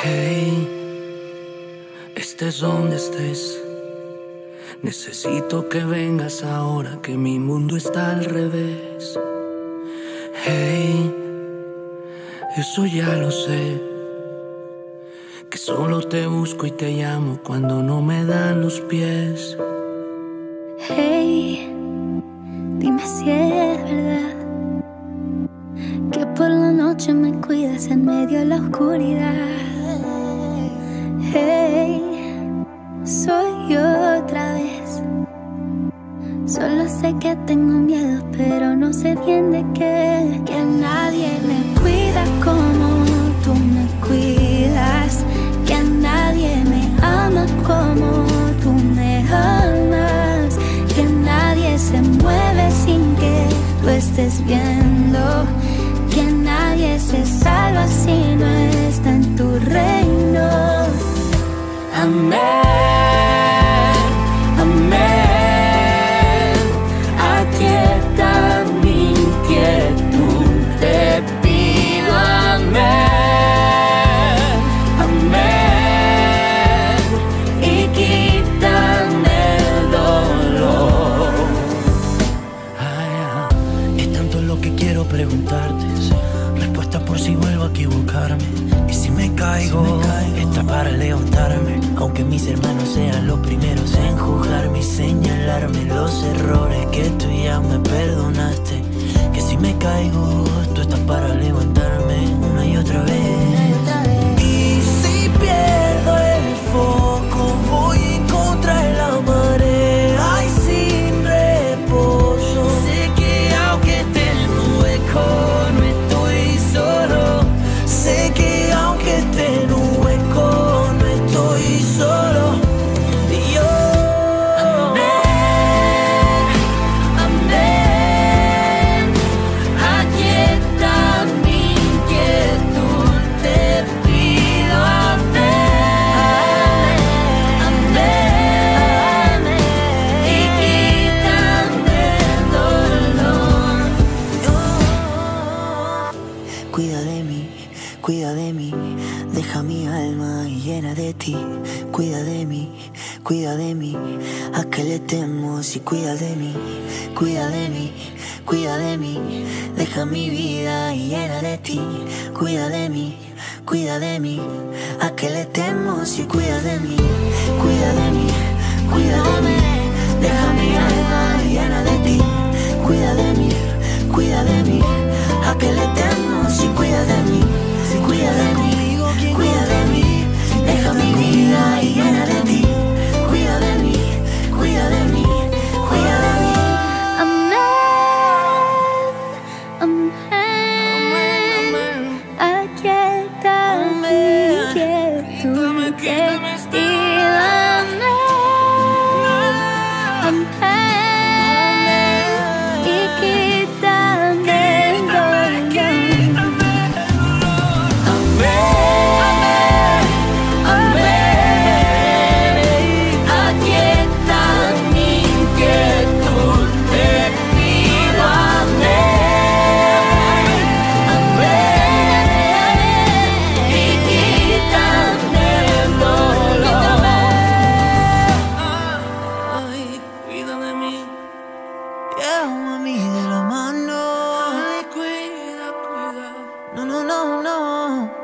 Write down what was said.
Hey, estés donde estés. Necesito que vengas ahora que mi mundo está al revés. Hey, eso ya lo sé. Que solo te busco y te llamo cuando no me dan los pies. Hey, dime si es verdad que por la noche me cuidas en medio de la oscuridad. Que tengo miedo, pero no sé bien de qué. Que nadie me cuida como tú me cuidas. Que nadie me ama como tú me amas. Que nadie se mueve sin que tú estés viendo. Si me caigo, está para levantarme. Aunque mis hermanos sean los primeros en juzgarme y señalarme los errores que tú ya me perdonaste. Que si me caigo, cuida de mí, deja mi alma llena de ti, cuida de mí, cuida de mí, a que le temo si cuida de mí, cuida de mí, cuida de mí, deja mi vida llena de ti, cuida de mí, cuida de mí, a que le temo si cuida de mí, cuida de mí, cuida de mí, deja mi alma llena de ti. Llévame mi de la mano. Ay, cuida, cuida. No, no, no, no.